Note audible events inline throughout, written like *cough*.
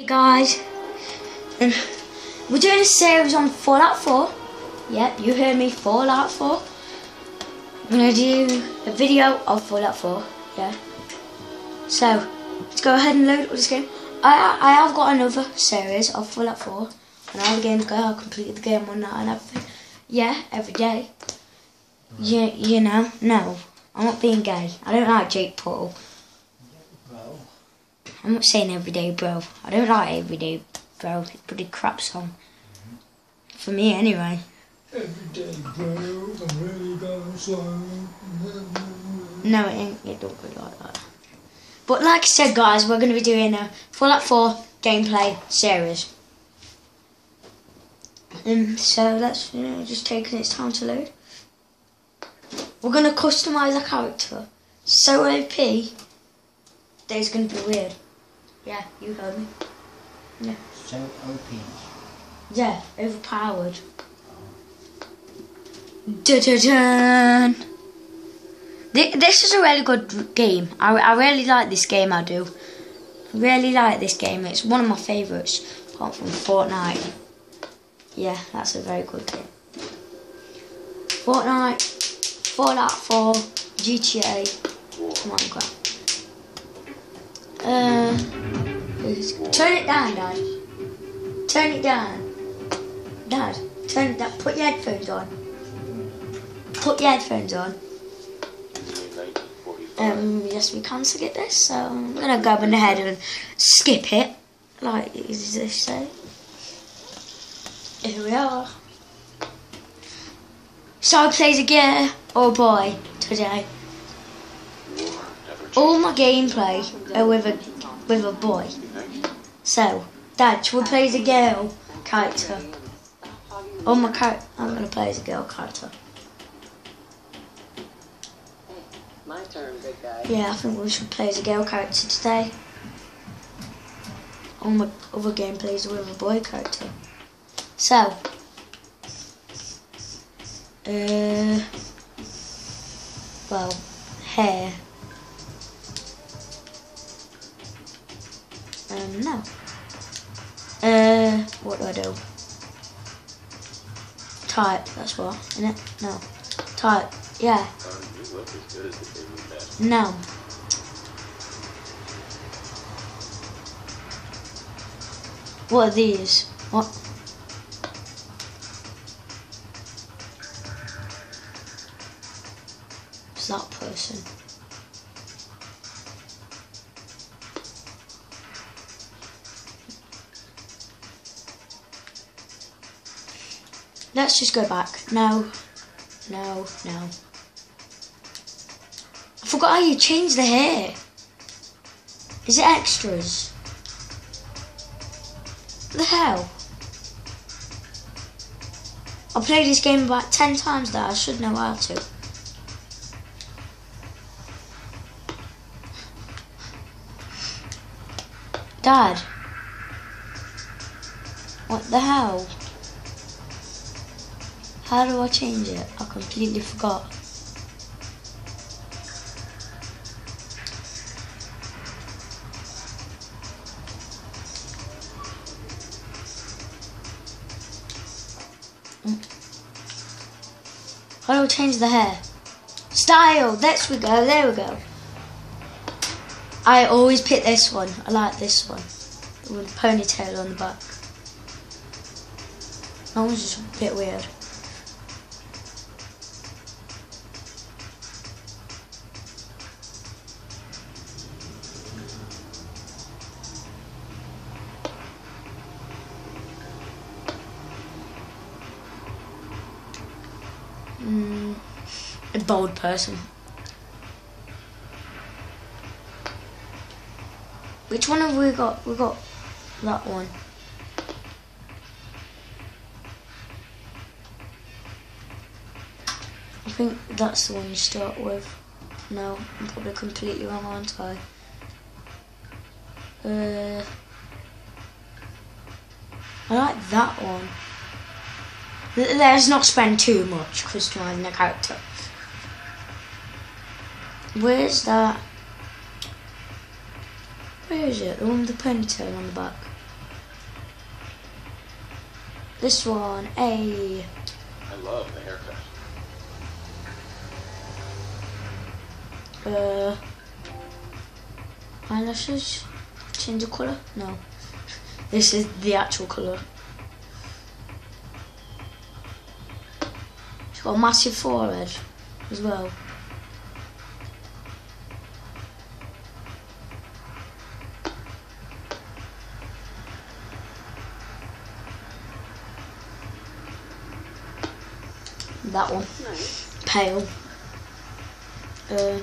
Hey guys, um, we're doing a series on Fallout 4. Yep, you heard me, Fallout 4. I'm gonna do a video of Fallout 4. Yeah. So let's go ahead and load up this game. I I have got another series of Fallout 4, and all the games go. I'll complete the game one night and everything. Yeah, every day. You you know, no, I'm not being gay. I don't like Jake Paul. I'm not saying everyday bro. I don't like everyday bro. It's a pretty crap song. For me anyway. every day, bro, I'm really going slow. No, it ain't it don't go like that. But like I said guys, we're gonna be doing a Fallout 4 gameplay series. Um so let's you know just taking its time to load. We're gonna customise a character. So OP that it's gonna be weird. Yeah, you heard me. Yeah. So OP. Yeah, overpowered. Dun-dun-dun. This is a really good game. I, I really like this game, I do. Really like this game. It's one of my favourites, apart from Fortnite. Yeah, that's a very good game. Fortnite, Fallout 4, GTA. Come on, turn it down, Dad. Turn it down. Dad, turn it down. Put your headphones on. Put your headphones on. Um, yes, we can't skip this, so I'm gonna go in ahead and skip it. Like, is this say. Here we are. So I plays a girl or boy today. All my gameplay are with a with a boy. So, Dad, should we play as a girl character? Oh my character, I'm gonna play as a girl character. My turn, big guy. Yeah, I think we should play as a girl character today. All my other gameplays are with a boy character. So, uh, well, hair. Do Type, that's what, isn't it? No. Type, yeah. No. What are these? What? Who's that person? Let's just go back. No. No, no. I forgot how you change the hair. Is it extras? What the hell? I played this game about 10 times now. I should know how to. Dad. What the hell? How do I change it? I completely forgot. Mm. How do I change the hair? Style! There we go, there we go. I always pick this one. I like this one. With ponytail on the back. That one's just a bit weird. A bold person. Which one have we got? We got that one. I think that's the one you start with. No, I'm probably completely wrong, aren't I? Uh, I like that one. Let's not spend too much customizing the character. Where's that? Where is it? The one with the ponytail on the back. This one, a I love the haircut. uh, eyelashes. Change the colour? No. This is the actual colour. She's got a massive forehead as well. That one. Pale. Uh,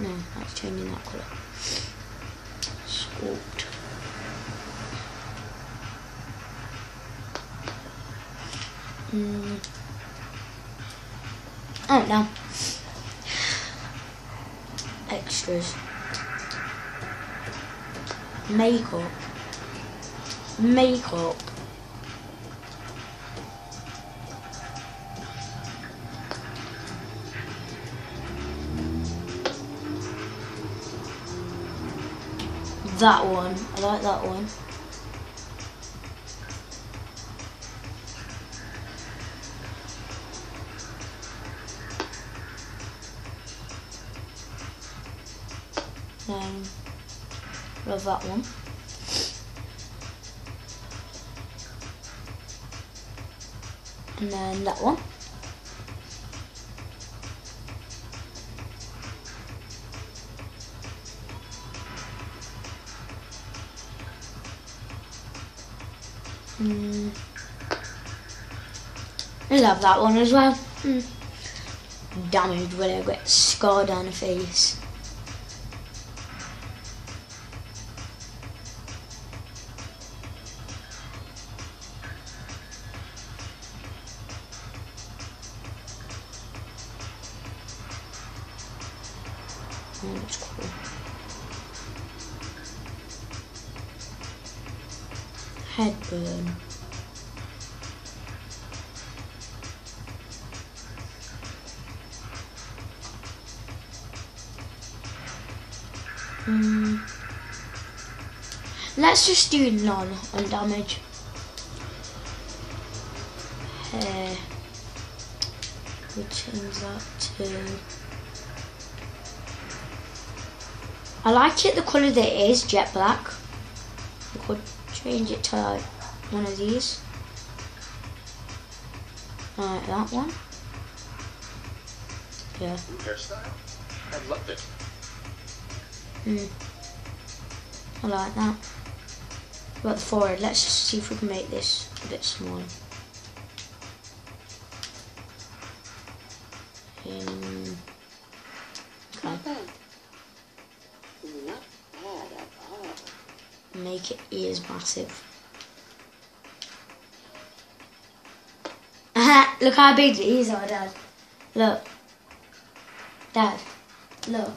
no, that's changing that colour. Sculpt. Mm. Oh no. Extras. Makeup. Makeup. That one. I like that one. Then love that one. And then that one. Love that one as well. Mm. Damaged when I get scar down the face. Oh, that's cool. Headburn. Let's just do none on damage. Hair. We'll change that to. I like it the colour that it is, jet black. We could change it to like one of these. Like that one. Yeah. Hairstyle? I love it. Mm. I like that. About the forehead, let's just see if we can make this a bit smaller. Um, okay, make it ears massive. *laughs* Look how big the ears are, Dad. Look. Dad, look.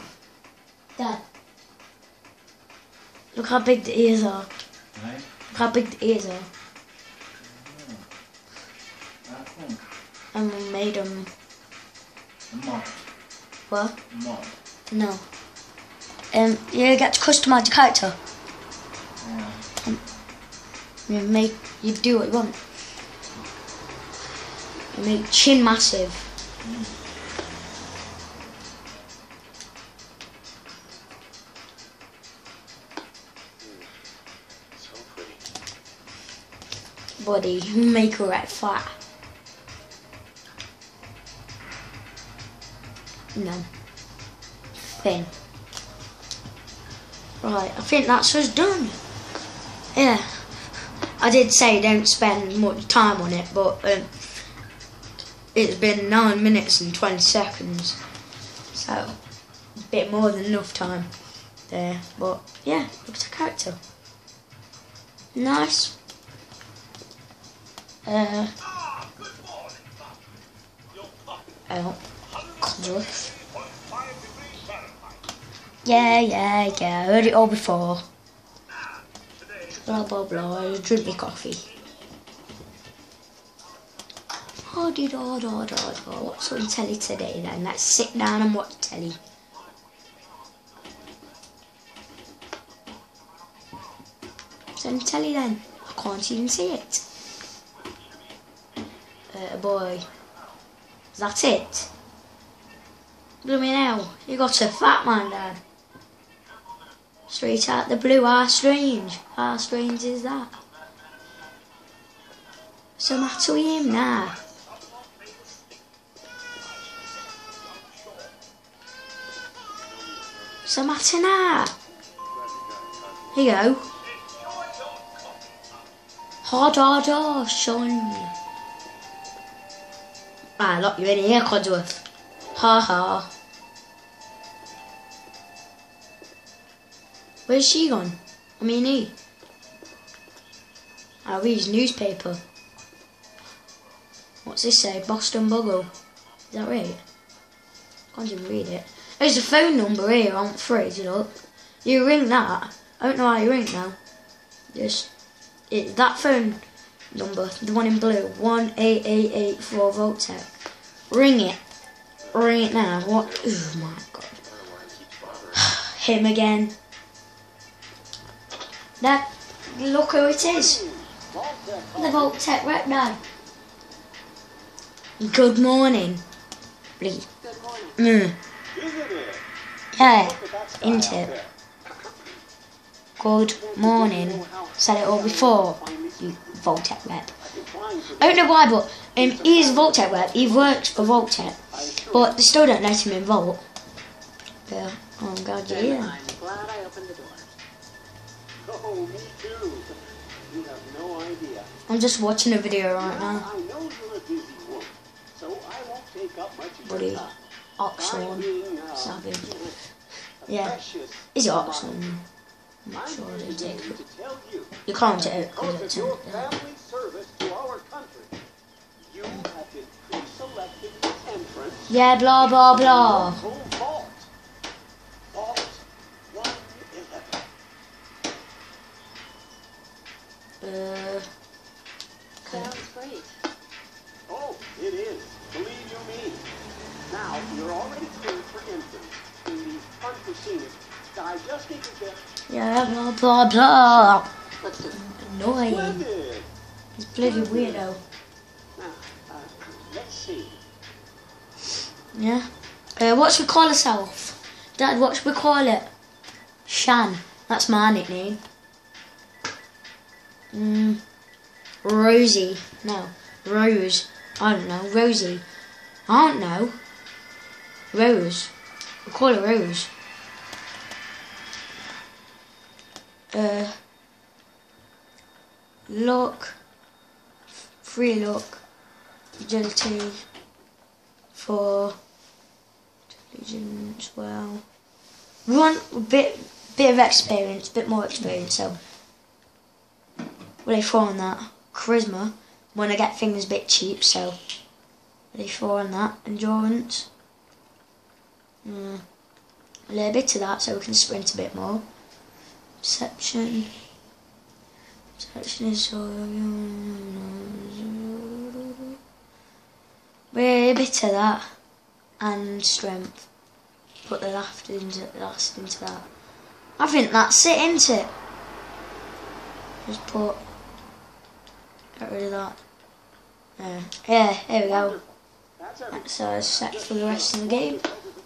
Dad. Look how big the ears are. How big the ears are. And we made them. Mod. What? Mod. No. Um, you get to customise your character. Yeah. You make, you do what you want. You make chin massive. So Body, make her right fat. No. Thin. Right, I think that's us done. Yeah. I did say don't spend much time on it, but um, it's been 9 minutes and 20 seconds. So, a bit more than enough time there. But, yeah, look at the character. Nice. Uh, oh. Yeah, yeah, yeah. I heard it all before. Blah blah blah. Drink me coffee. Oh, da da da da da. What's on telly today then? Let's sit down and watch telly. What's on telly then? I can't even see it. Uh, boy. Is that it? Blooming hell, you got a fat man, Dad. Straight out the blue, how strange. How strange is that? So matter with him now. So matter now. Here you go. Hard, hard, hard, son. Ah, lock you in here, Codsworth. Ha ha. Where's she gone? I mean, he. I read his newspaper. What's this say? Boston Bugle. Is that right? Can't even read it. There's a phone number here on fridge, look. You ring that. I don't know how you ring now. Just it, that phone number, the one in blue, one eight eight eight four Vault-Tec. Ring it. Ring it now. What? Oh my god. *sighs* Him again. That. Look who it is. The Vault-Tec now. Good morning. Please. Mm. Yeah. Into it. Good morning. Said it all before. You Vault-Tec rep. I don't know why, but um, he's a Vault-Tec rep. He works for Vault-Tec, but they still don't let him in Volt. Yeah. Oh God, yeah. I'm glad I opened the door. Oh, me too. You have no idea. I'm just watching a video right now. I know you're a busy woman, so I won't take up much of Buddy. your time. Oxhorn. I'm being, uh, Savage. Yeah. precious. Is it Oxhorn? I'm not I'm sure they today take it. you You can't take it because because it's of in your yeah. family service to our country. You have been pre-selected entrance Yeah, blah blah blah. your home vault. Vault 111. Uh, okay. Sounds great. Oh, it is. Believe you me. Now, you're already cleared for entrance in the unforeseen digesting event. Yeah, blah blah blah. Annoying. He's bloody weirdo. Now, uh, let's see. Yeah. Uh, what should we call ourselves? Dad, what should we call it? Shan. That's my nickname. Mm, Rosie. No. Rose. I don't know. Rosie. I don't know. Rose. We'll call it Rose. Uh, look. Free look. Agility. For intelligence, well. A bit bit of experience, bit more experience, so what they throw on that? Charisma. When I get things a bit cheap, so they throw on that? Endurance. Mm. A little bit of that so we can sprint a bit more. Perception. Perception is so We're a bit of that and strength. Put the last into last into that. I think that's it, isn't it? Just put get rid of that. Uh, yeah, here we go. That's it's set for the rest of the game.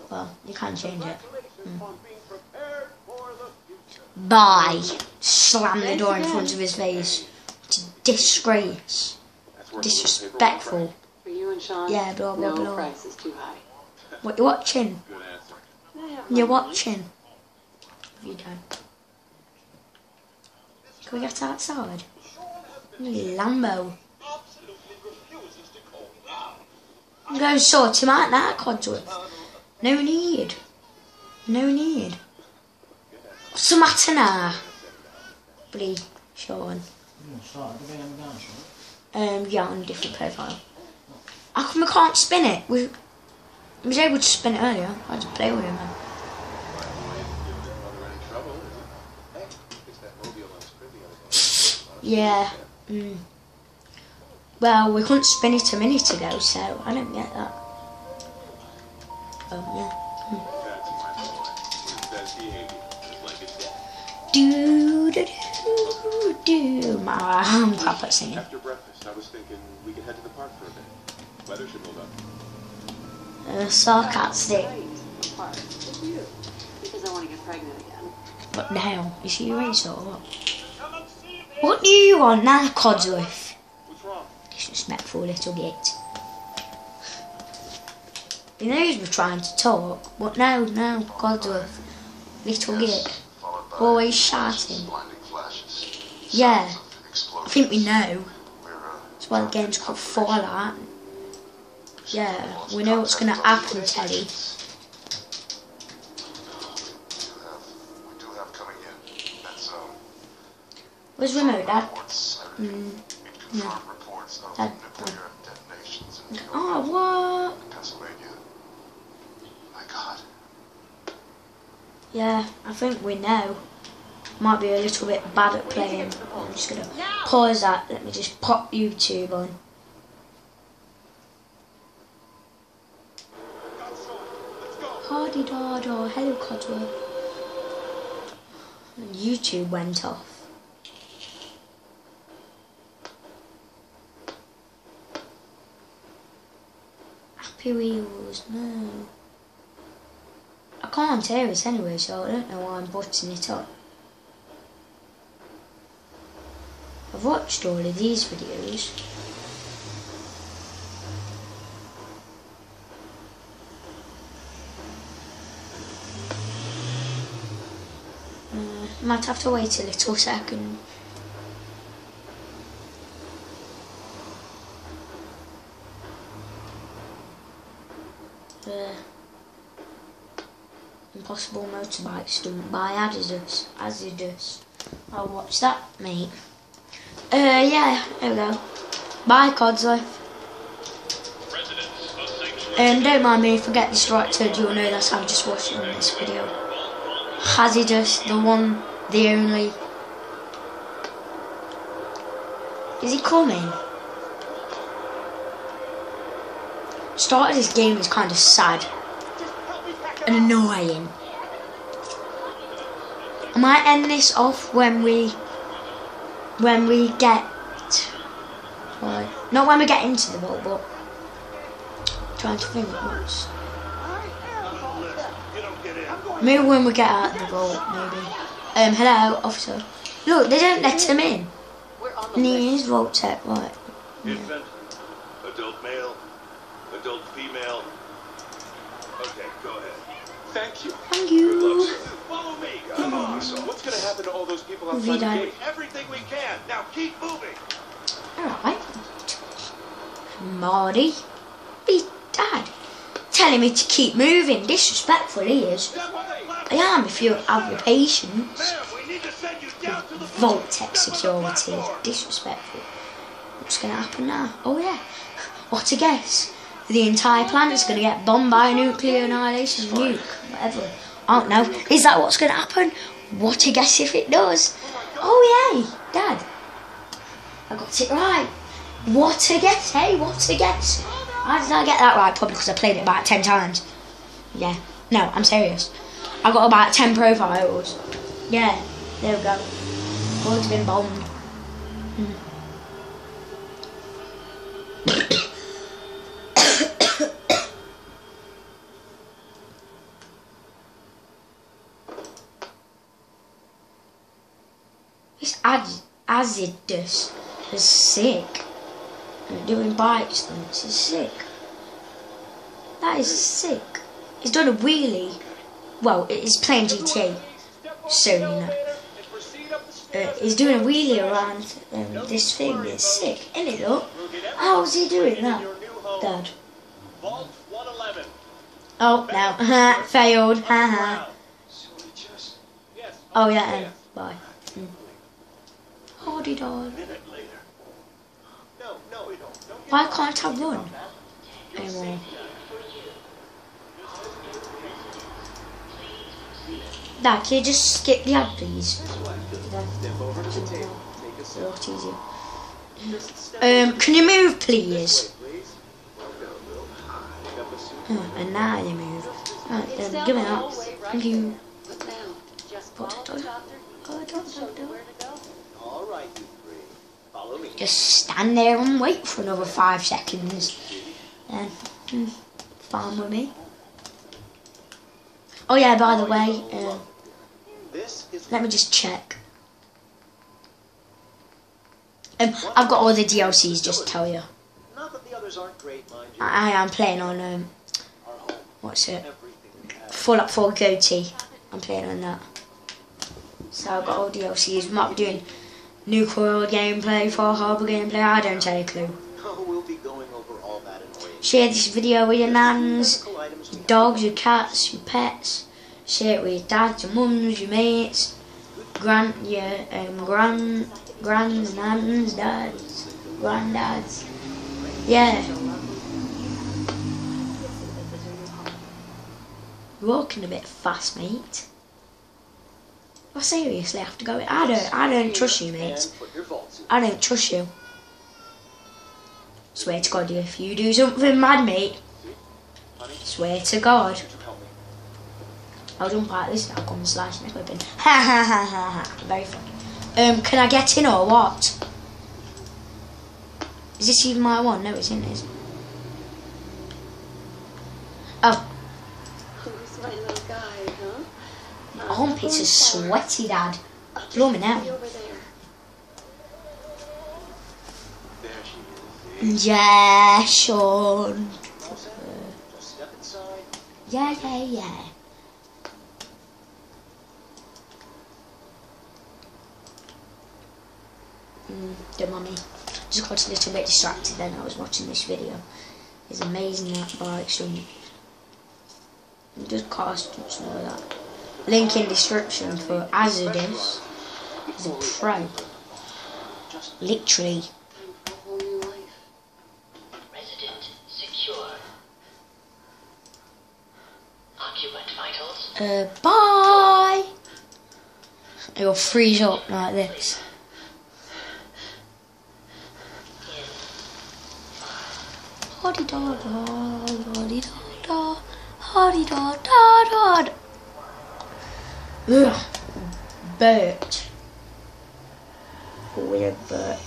Well, you can't change it. Congratulations on being prepared for the future. Bye. Slam the door in front of his face. It's a disgrace. That's worth a little paper on Disrespectful. For you and Sean, Yeah, blah, blah, no blah. price is too high. What you watching? Good answer. I have You're watching. money. watching. You don't. Can we get outside? Lambo. I'm going to sort him out now, Codsworth. No need. No need. What's the matter now? Bloody Sean. Um, yeah, on a different profile. How come we can't spin it? We, we was able to spin it earlier. I had to play with him. Man. By the way, giving his mother any trouble, is it? Hey, fix that mobile on Scribby the other day. Yeah. Mm. Well, we couldn't spin it a minute ago, so I don't get that. Oh, That's my Do, do, do, do. My, I'm crap singing. After breakfast, I was thinking we could head to the park for a bit. Weather should hold up. Uh, sarcastic. Right. Apart with you. Because I want to get pregnant again. But now, is she rich or what? What do you want now, Codsworth? What's wrong? Disrespectful little git. He knows we're trying to talk, but now, now, Codsworth. Little git. Always shouting. Yeah, I think we know. That's why the game's called Fallout. Yeah, we know what's gonna happen, Teddy. Where's remote, Dad? Mm, of Dad, Oh, what? Pennsylvania. My God. Yeah, I think we know. Might be a little bit bad at playing. I'm just gonna pause that. Let me just pop YouTube on. Hardy Dardo, hello Codsworth. And YouTube went off. Happy Wheels, no. Can't hear it anyway, so I don't know why I'm butting it up. I've watched all of these videos. Uh, might have to wait a little *laughs* second. Uh, Impossible Motorbike Stunt by Adidas. Adidas. I'll watch that, mate. Uh, yeah, there we go. Bye, Codsworth. Um, don't mind me if I get distracted, you'll know that's how I'm just watching this video. Hazardous, the one, the only. Is he coming? Start of this game is kind of sad and annoying. I might end this off when we when we get right, not when we get into the vault, but trying to think what's maybe when we get out of the vault, maybe. Um, hello, officer. Look, they don't let him in. We're on the And he is Vault-Tec, right? Infant, adult male, adult female. Okay, go ahead. Thank you. Thank Good luck, you. Me. Come on. What's going to happen to all those people outside the gate? Everything we can. Now keep moving. Alright. Marty. He's dad. Telling me to keep moving. Disrespectful he is. I am if you have the patience. Ma'am, we need to send you down to the Vault-Tec security. Disrespectful. What's gonna happen now? Oh yeah. What a guess. The entire planet's gonna get bombed by a nuclear annihilation nuke. Whatever. I don't know. Is that what's gonna happen? What a guess if it does. Oh yay, Dad. I got it right. What a guess, hey, what a guess. How did I get that right? Probably because I played it about 10 times. Yeah. No, I'm serious. I got about 10 profiles. Yeah, there we go. World's been bombed. Hmm. This Az- Azidus is sick. And doing bike stunts is sick. That is sick. He's done a wheelie. Well, he's playing GTA, so you. Uh, he's doing a wheelie around um, this thing. It's sick, isn't it? Look. How's he doing that, Dad? Vault 111. Oh no, *laughs* failed. Oh yeah, and bye. Mm. Hardy dog. minute later. No, no, we Don't Why can't I run anymore? Dad, can you just skip the ad, please? Step over to the table. Take a It's a seat. lot easier. Um, can you move, please? please. Welcome. Pick up a suit. Hmm, and now you move. Right, then give me that. Thank you. What now? Just Put follow it the on. doctor. Oh, don't, Show don't, you don't. where to go. All right, you three. Follow me. Just stand there and wait for another five seconds. then mm, fine with me. Oh yeah, by the way, um, let me just check. Um, I've got all the DLCs, just tell you. I, am playing on, um, what's it? Fallout 4 GOTY. I'm playing on that. So I've got all DLCs. We might be doing Nuka-World gameplay, Far Harbour gameplay. I don't have a clue. Oh, we'll be going over all that in. Share this video with your nans, your dogs, your cats, your pets. Share it with your dads, your mums, your mates, grand, your um, grand, grands, nans, dads, granddads. Yeah. You're walking a bit fast, mate. Well, seriously, I have to go. I don't. I don't trust you, mate. and put your vaults in. I don't trust you. Swear to God, if you do something mad, mate. Swear to God. I'll jump out this and I'll come and slice my whipping. *laughs* Ha ha ha ha ha. Very funny. Um, can I get in or what? Is this even my one? No, it's in this. Oh, *laughs* Who's my little guy, armpits are sweaty, Dad. Blooming out. Yeah, Sean. Just. Yeah, yeah, yeah. Mm, mind me. Just got a little bit distracted then I was watching this video. It's amazing that bike some it does costumes and all that. Link in description for Azadis. He's a pro. Literally. A whole new life. Resident secure. Uh, bye! It'll freeze up like this. Hoddy da da, hoddy da da, hoddy da da da. Ugh, Bert. Weird Bert.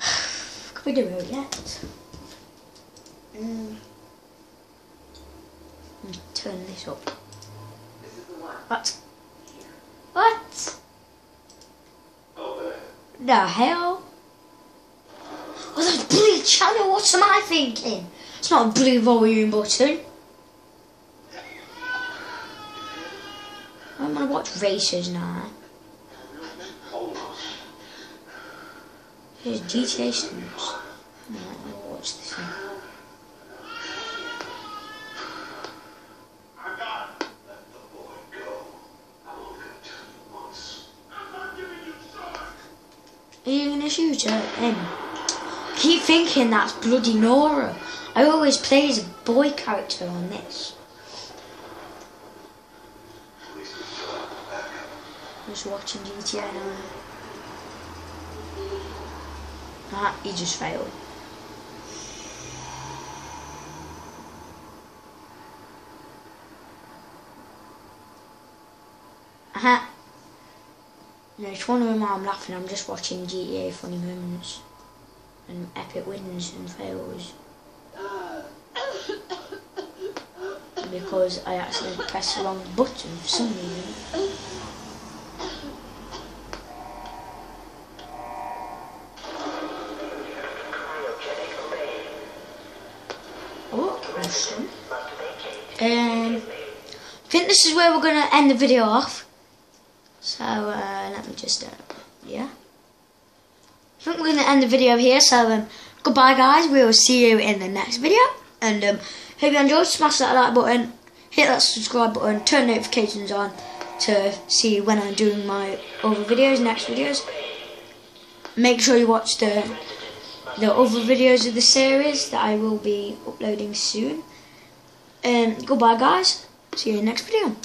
*sighs* Can we do it yet? Mm. Mm, Turn this up. What? What? The hell? Oh, that's blue channel. What am I thinking? It's not a blue volume button. I'm gonna watch races now. Here's GTA Snoops. You gonna shoot her? Him? Keep thinking that's bloody Nora. I always play as a boy character on this. Just watching GTA now. Ah, he just failed. Aha. No, it's wondering why I'm laughing. I'm just watching GTA funny moments and epic wins and fails. Because I actually pressed the wrong button for some reason. Oh. Um, I think this is where we're going to end the video off. So, uh, just, uh, yeah. I think we're going to end the video here. So, um, goodbye, guys. We will see you in the next video. And um, hope you enjoyed. Smash that like button, hit that subscribe button, turn notifications on to see when I'm doing my other videos, next videos. Make sure you watch the the other videos of the series that I will be uploading soon. Um, goodbye, guys. See you in the next video.